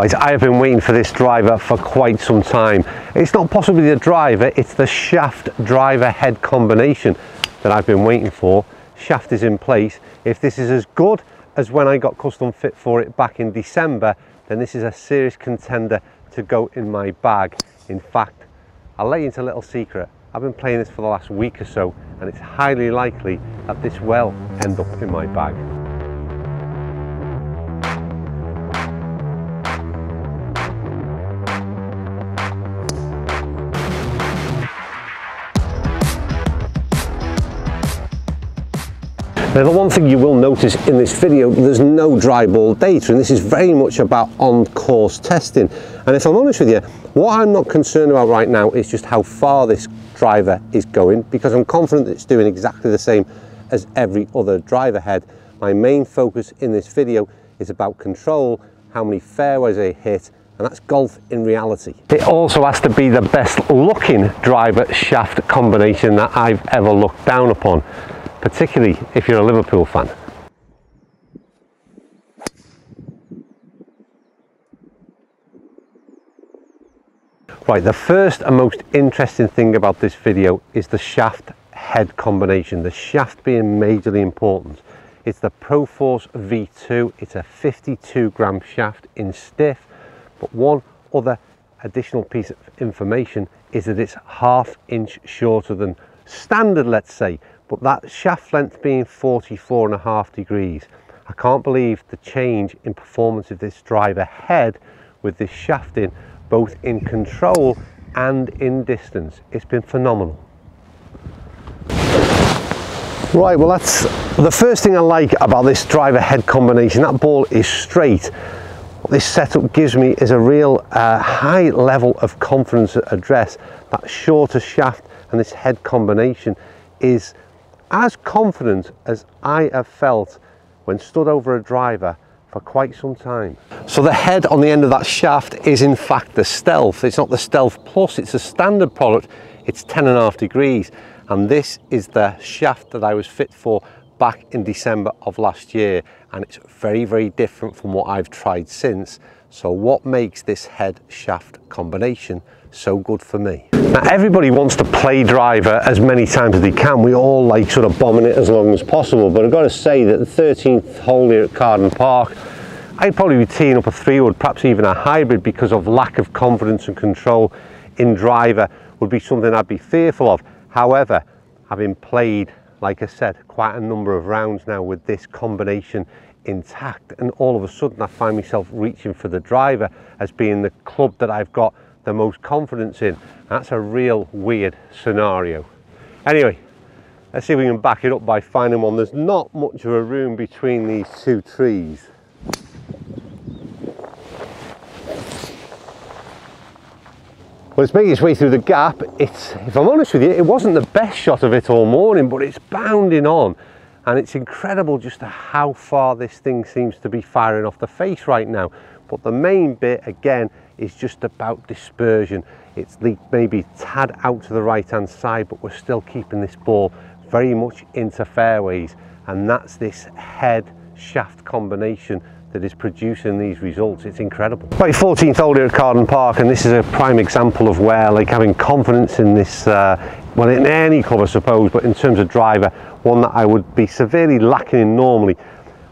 Right, I have been waiting for this driver for quite some time. It's not possibly the driver, it's the shaft driver head combination that I've been waiting for. Shaft is in place. If this is as good as when I got custom fit for it back in December, then this is a serious contender to go in my bag. In fact, I'll let you into a little secret. I've been playing this for the last week or so, and it's highly likely that this will end up in my bag. Now the one thing you will notice in this video, there's no dry ball data and this is very much about on-course testing. And if I'm honest with you, what I'm not concerned about right now is just how far this driver is going because I'm confident it's doing exactly the same as every other driver head. My main focus in this video is about control, how many fairways I hit, and that's golf in reality. It also has to be the best looking driver shaft combination that I've ever looked down upon particularly if you're a Liverpool fan. Right, the first and most interesting thing about this video is the shaft head combination, the shaft being majorly important. It's the Proforce V2, it's a 52 gram shaft in stiff, but one other additional piece of information is that it's half inch shorter than standard, let's say, but that shaft length being 44 and a half degrees, I can't believe the change in performance of this driver head with this shaft in, both in control and in distance. It's been phenomenal. Right, well that's the first thing I like about this driver head combination. That ball is straight. What this setup gives me is a real uh, high level of confidence at address. That shorter shaft and this head combination is as confident as I have felt when stood over a driver for quite some time. So the head on the end of that shaft is in fact the Stealth. It's not the Stealth Plus, it's a standard product. It's 10 and a half degrees. And this is the shaft that I was fit for back in December of last year. And it's very, very different from what I've tried since. So what makes this head shaft combination so good for me? Now everybody wants to play driver as many times as they can. We all like sort of bombing it as long as possible. But I've got to say that the 13th hole here at Carden Park, I'd probably be teeing up a three wood, perhaps even a hybrid because of lack of confidence and control in driver would be something I'd be fearful of. However, having played, like I said, quite a number of rounds now with this combination intact and all of a sudden I find myself reaching for the driver as being the club that I've got the most confidence in. That's a real weird scenario. Anyway, let's see if we can back it up by finding one. There's not much of a room between these two trees. Well, it's making its way through the gap. It's, if I'm honest with you, it wasn't the best shot of it all morning, but it's bounding on. And it's incredible just how far this thing seems to be firing off the face right now. But the main bit, again, is just about dispersion. It's maybe tad out to the right hand side, but we're still keeping this ball very much into fairways. And that's this head shaft combination that is producing these results. It's incredible. Right, 14th hole here at Carden Park, and this is a prime example of where like having confidence in this, uh, well, in any club, I suppose, but in terms of driver, one that I would be severely lacking in normally.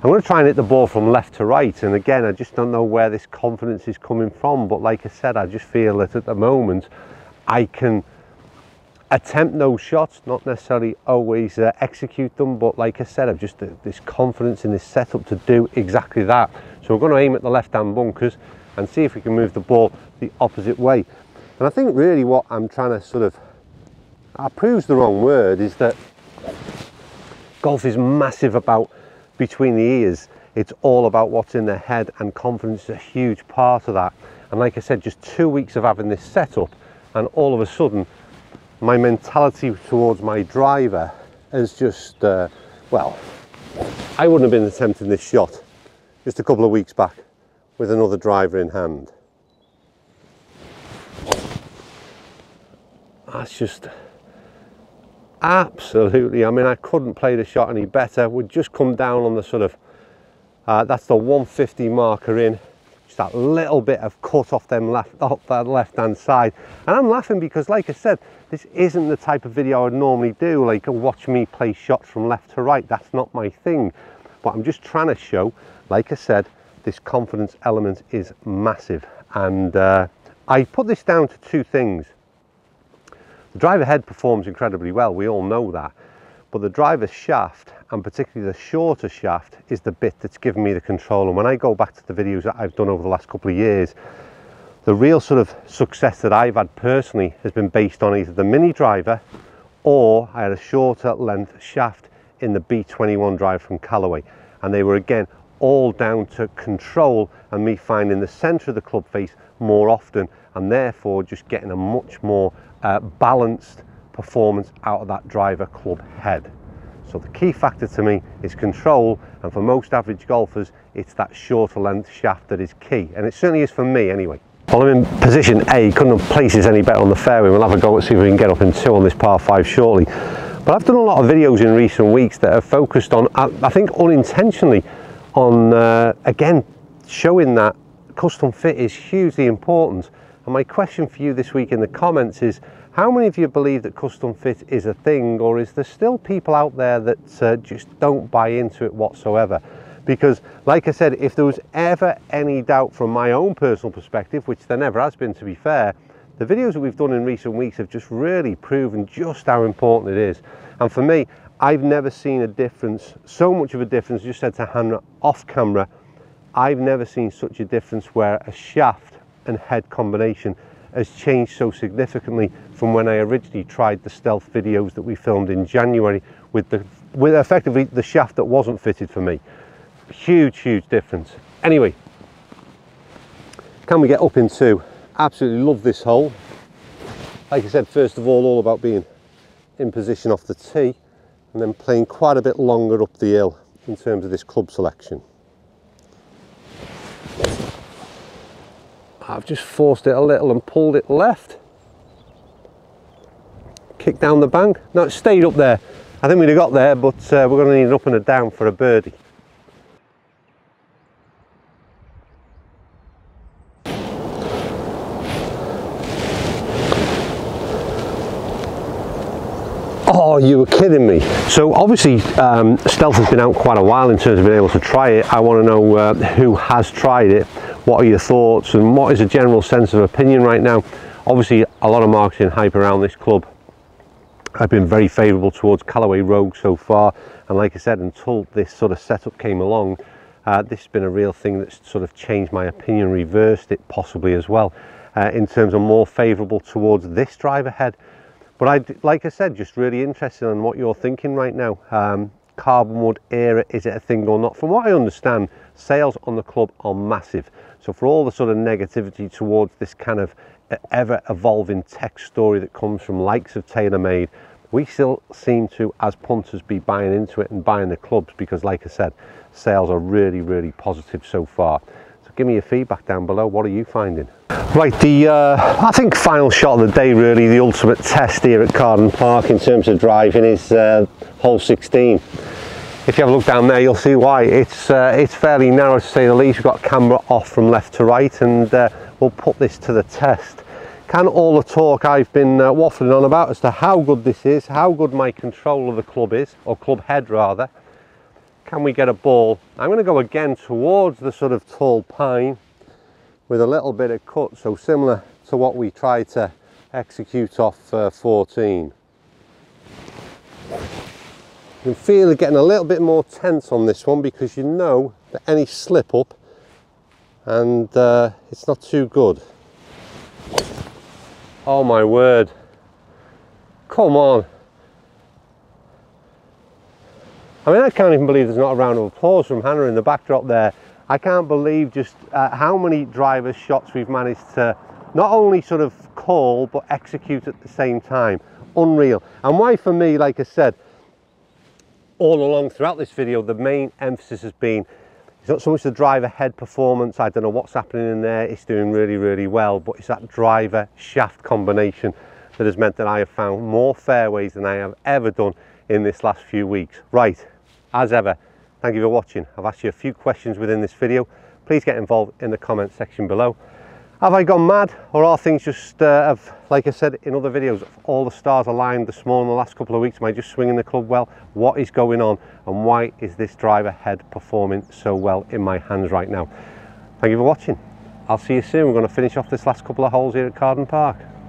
I'm going to try and hit the ball from left to right and again I just don't know where this confidence is coming from but like I said I just feel that at the moment I can attempt those shots not necessarily always uh, execute them but like I said I've just uh, this confidence in this setup to do exactly that. So we're going to aim at the left hand bunkers and see if we can move the ball the opposite way. And I think really what I'm trying to sort of I proves the wrong word is that golf is massive about between the ears. It's all about what's in the head and confidence is a huge part of that. And like I said, just two weeks of having this set up and all of a sudden my mentality towards my driver has just, uh, well, I wouldn't have been attempting this shot just a couple of weeks back with another driver in hand. That's just, Absolutely. I mean, I couldn't play the shot any better. We'd just come down on the sort of, uh, that's the 150 marker in. just that little bit of cut off them left off that left hand side and I'm laughing because like I said this isn't the type of video I would normally do like watch me play shots from left to right that's not my thing but I'm just trying to show like I said this confidence element is massive and uh, I put this down to two things the driver head performs incredibly well we all know that. But the driver's shaft and particularly the shorter shaft is the bit that's given me the control. And when I go back to the videos that I've done over the last couple of years the real sort of success that I've had personally has been based on either the mini driver or I had a shorter length shaft in the B21 drive from Callaway. And they were again all down to control and me finding the center of the club face more often and therefore just getting a much more uh, balanced performance out of that driver club head. So the key factor to me is control and for most average golfers it's that shorter length shaft that is key and it certainly is for me anyway. Well I'm in position A, couldn't have places any better on the fairway. We'll have a go and see if we can get up in two on this par 5 shortly. But I've done a lot of videos in recent weeks that have focused on, I think unintentionally, on uh, again showing that custom fit is hugely important. And my question for you this week in the comments is, how many of you believe that custom fit is a thing or is there still people out there that uh, just don't buy into it whatsoever? Because like I said, if there was ever any doubt from my own personal perspective, which there never has been to be fair, the videos that we've done in recent weeks have just really proven just how important it is. And for me, I've never seen a difference, so much of a difference, just said to Hannah off camera, I've never seen such a difference where a shaft and head combination has changed so significantly from when I originally tried the stealth videos that we filmed in January with the with effectively the shaft that wasn't fitted for me. Huge, huge difference. Anyway, can we get up into? Absolutely love this hole. Like I said, first of all, all about being in position off the tee and then playing quite a bit longer up the hill in terms of this club selection. I've just forced it a little and pulled it left. Kicked down the bank. No, it stayed up there. I think we'd have got there, but uh, we're going to need an up and a down for a birdie. Oh, you were kidding me. So obviously um, Stealth has been out quite a while in terms of being able to try it. I want to know uh, who has tried it, what are your thoughts and what is a general sense of opinion right now. Obviously a lot of marketing hype around this club. I've been very favourable towards Callaway Rogue so far and like I said until this sort of setup came along uh, this has been a real thing that's sort of changed my opinion, reversed it possibly as well uh, in terms of more favourable towards this driver head but I, like I said, just really interested in what you're thinking right now. Um, carbon wood era, is it a thing or not? From what I understand, sales on the club are massive. So for all the sort of negativity towards this kind of ever evolving tech story that comes from likes of TaylorMade, we still seem to, as punters, be buying into it and buying the clubs because like I said, sales are really, really positive so far give me your feedback down below. What are you finding? Right, the uh, I think final shot of the day really, the ultimate test here at Carden Park in terms of driving is uh, hole 16. If you have a look down there, you'll see why. It's uh, it's fairly narrow to say the least. We've got camera off from left to right, and uh, we'll put this to the test. Can all the talk I've been uh, waffling on about as to how good this is, how good my control of the club is, or club head rather, can we get a ball? I'm going to go again towards the sort of tall pine with a little bit of cut, so similar to what we tried to execute off uh, 14. You can feel it getting a little bit more tense on this one because you know that any slip up and uh, it's not too good. Oh my word. Come on. I mean, I can't even believe there's not a round of applause from Hannah in the backdrop there. I can't believe just uh, how many drivers' shots we've managed to not only sort of call, but execute at the same time. Unreal. And why for me, like I said, all along throughout this video, the main emphasis has been it's not so much the driver head performance, I don't know what's happening in there, it's doing really, really well, but it's that driver shaft combination that has meant that I have found more fairways than I have ever done in this last few weeks. Right, as ever, thank you for watching. I've asked you a few questions within this video. please get involved in the comment section below. Have I gone mad or are things just, uh, have, like I said in other videos, all the stars aligned this morning, the last couple of weeks, am I just swinging the club well? What is going on and why is this driver head performing so well in my hands right now? Thank you for watching. I'll see you soon. We're going to finish off this last couple of holes here at Carden Park.